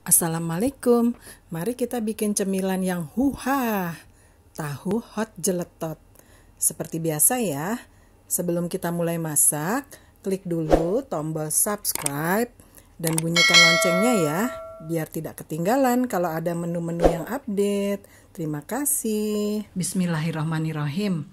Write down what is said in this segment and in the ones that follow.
Assalamualaikum, mari kita bikin cemilan yang huha, tahu hot jeletot. Seperti biasa ya, sebelum kita mulai masak, klik dulu tombol subscribe dan bunyikan loncengnya ya, biar tidak ketinggalan kalau ada menu-menu yang update. Terima kasih. Bismillahirrahmanirrahim.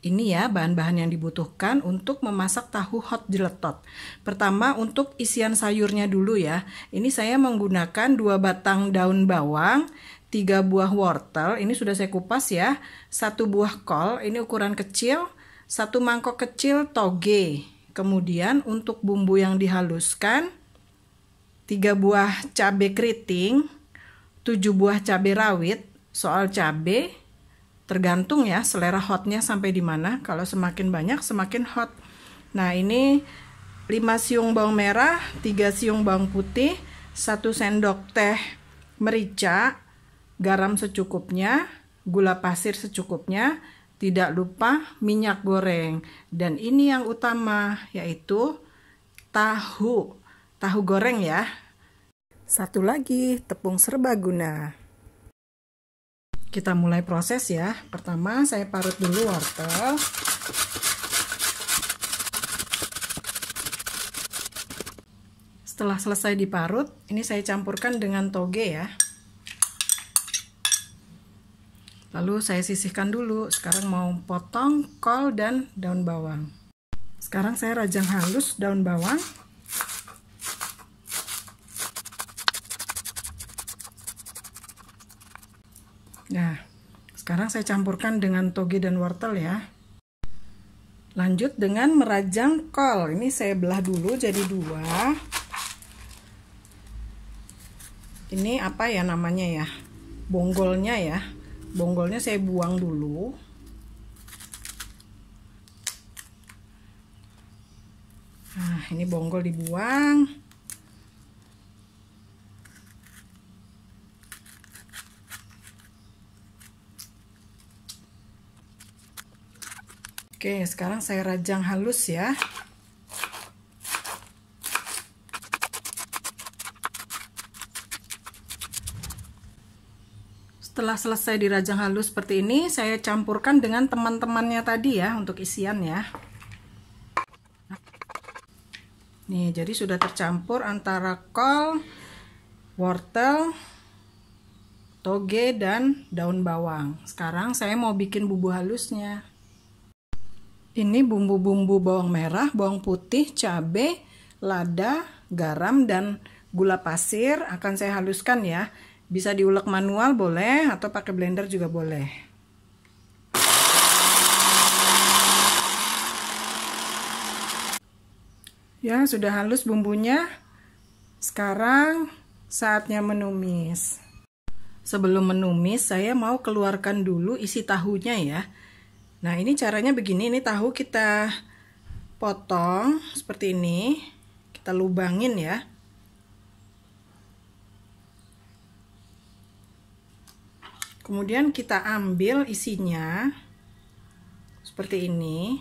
Ini ya bahan-bahan yang dibutuhkan untuk memasak tahu hot jeletot. Pertama untuk isian sayurnya dulu ya. Ini saya menggunakan dua batang daun bawang, tiga buah wortel. Ini sudah saya kupas ya. Satu buah kol. Ini ukuran kecil. Satu mangkok kecil toge. Kemudian untuk bumbu yang dihaluskan, tiga buah cabai keriting, tujuh buah cabai rawit, soal cabe tergantung ya selera hotnya sampai di mana. Kalau semakin banyak semakin hot. Nah ini 5 siung bawang merah, 3 siung bawang putih, 1 sendok teh merica, garam secukupnya, gula pasir secukupnya, tidak lupa minyak goreng. Dan ini yang utama yaitu tahu. Tahu goreng ya. Satu lagi tepung serbaguna kita mulai proses ya. Pertama saya parut dulu wortel. Setelah selesai diparut, ini saya campurkan dengan toge ya. Lalu saya sisihkan dulu. Sekarang mau potong kol dan daun bawang. Sekarang saya rajang halus daun bawang. Nah, sekarang saya campurkan dengan toge dan wortel ya. Lanjut dengan merajang kol. Ini saya belah dulu jadi dua. Ini apa ya namanya ya? Bonggolnya ya. Bonggolnya saya buang dulu. Nah, ini bonggol dibuang. Oke, sekarang saya rajang halus ya. Setelah selesai dirajang halus seperti ini, saya campurkan dengan teman-temannya tadi ya untuk isian ya. Nih, jadi sudah tercampur antara kol, wortel, toge, dan daun bawang. Sekarang saya mau bikin bumbu halusnya. Ini bumbu-bumbu bawang merah, bawang putih, cabai, lada, garam, dan gula pasir akan saya haluskan ya. Bisa diulek manual boleh atau pakai blender juga boleh. Ya, sudah halus bumbunya. Sekarang saatnya menumis. Sebelum menumis, saya mau keluarkan dulu isi tahunya ya. Nah ini caranya begini, ini tahu kita potong seperti ini, kita lubangin ya. Kemudian kita ambil isinya seperti ini.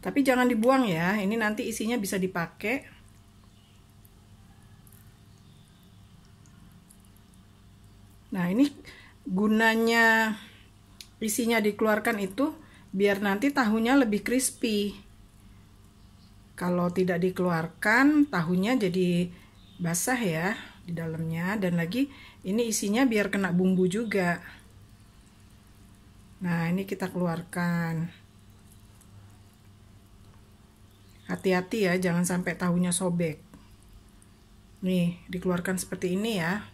Tapi jangan dibuang ya, ini nanti isinya bisa dipakai. Nah ini gunanya isinya dikeluarkan itu biar nanti tahunya lebih crispy. Kalau tidak dikeluarkan tahunya jadi basah ya di dalamnya. Dan lagi ini isinya biar kena bumbu juga. Nah ini kita keluarkan. Hati-hati ya jangan sampai tahunya sobek. Nih dikeluarkan seperti ini ya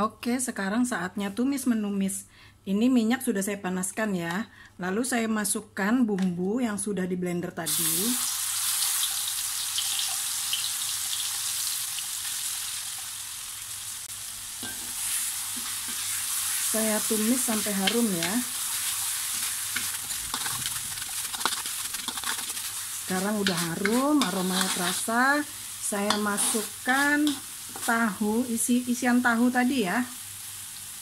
Oke, sekarang saatnya tumis menumis. Ini minyak sudah saya panaskan ya. Lalu saya masukkan bumbu yang sudah di blender tadi. Saya tumis sampai harum ya. Sekarang udah harum, aromanya terasa. Saya masukkan tahu isi isian tahu tadi ya.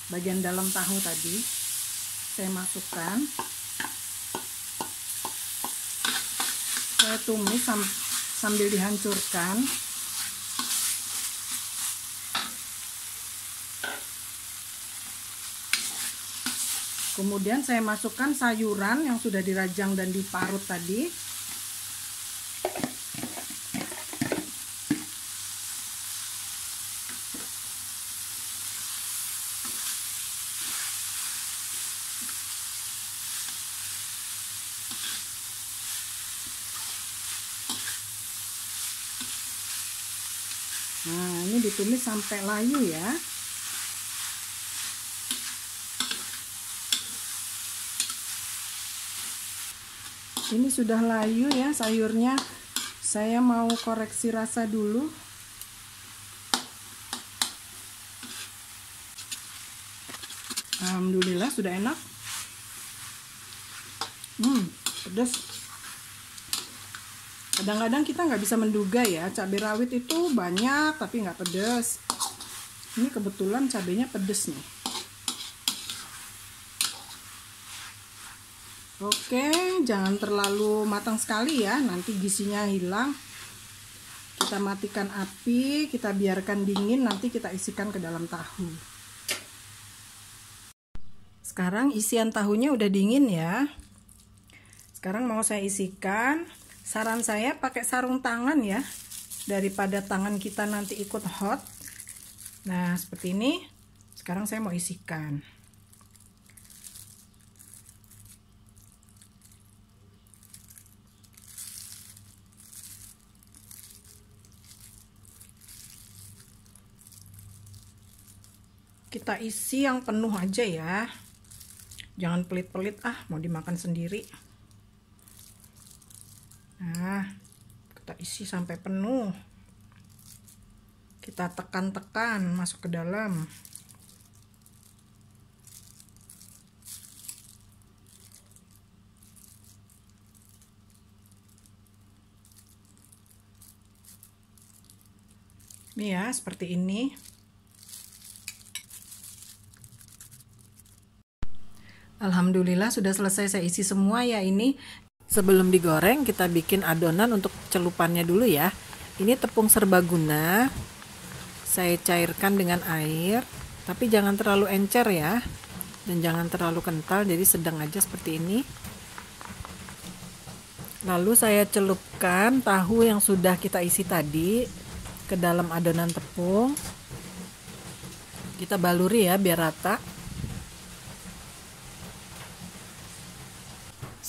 Bagian dalam tahu tadi. Saya masukkan. Saya tumis sambil dihancurkan. Kemudian saya masukkan sayuran yang sudah dirajang dan diparut tadi. Ini ditumis sampai layu ya. Ini sudah layu ya sayurnya. Saya mau koreksi rasa dulu. Alhamdulillah sudah enak. Hmm, pedas kadang-kadang kita nggak bisa menduga ya cabai rawit itu banyak tapi nggak pedes. Ini kebetulan cabenya pedes nih. Oke jangan terlalu matang sekali ya nanti gisinya hilang. Kita matikan api kita biarkan dingin nanti kita isikan ke dalam tahu. Sekarang isian tahunya udah dingin ya. Sekarang mau saya isikan saran saya pakai sarung tangan ya daripada tangan kita nanti ikut hot. Nah seperti ini. Sekarang saya mau isikan. Kita isi yang penuh aja ya. Jangan pelit-pelit. Ah mau dimakan sendiri nah kita isi sampai penuh. Kita tekan-tekan masuk ke dalam. Ini ya seperti ini. Alhamdulillah sudah selesai saya isi semua ya ini Sebelum digoreng kita bikin adonan untuk celupannya dulu ya. Ini tepung serbaguna. Saya cairkan dengan air, tapi jangan terlalu encer ya. Dan jangan terlalu kental, jadi sedang aja seperti ini. Lalu saya celupkan tahu yang sudah kita isi tadi ke dalam adonan tepung. Kita baluri ya biar rata.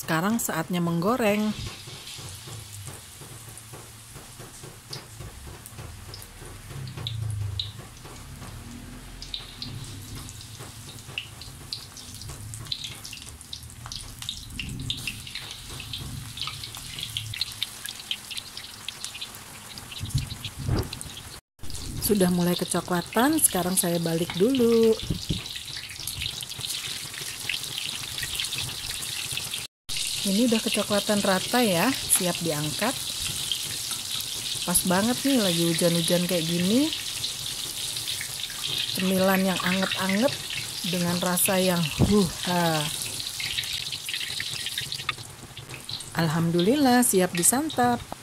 Sekarang saatnya menggoreng. Sudah mulai kecoklatan, sekarang saya balik dulu. Ini udah kecoklatan rata ya siap diangkat. Pas banget nih lagi hujan-hujan kayak gini. Cemilan yang anget-anget dengan rasa yang huh Alhamdulillah siap disantap